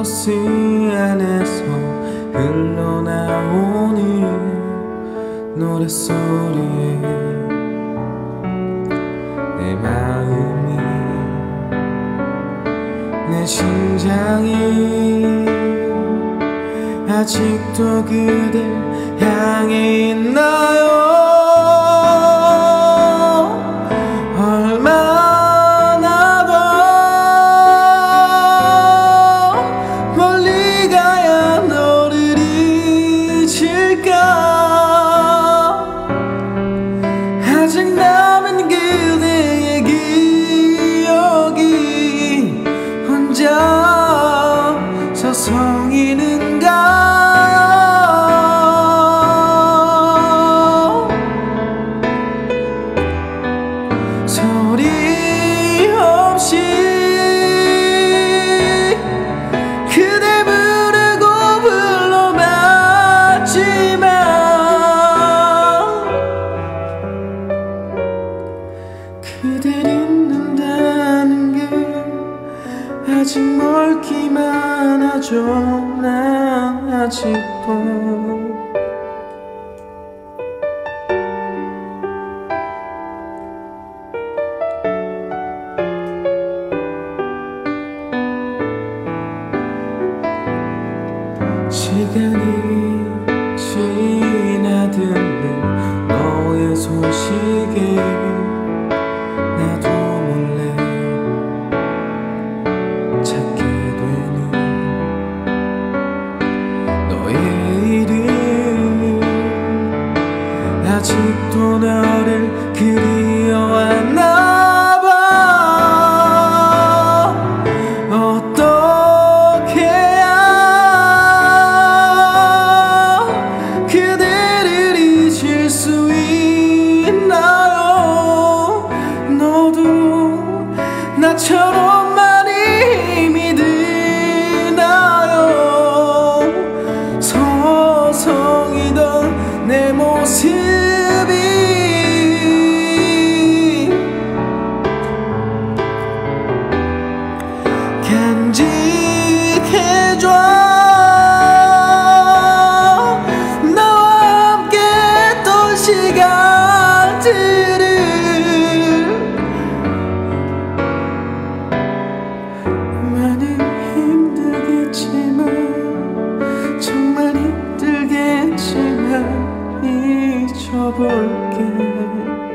버스 안에서 흘러나오는 노랫소리에 내 마음이 내 심장이 아직도 그댈 향해 있나요 아직 남은 그 하죠 난 아직도. 시간이 지나드는 너의 소식에 아직도 나를 그리워하나 봐 어떻게 해야 그대를 잊을 수 있나요 너도 나처럼 내 몸. 비춰볼게.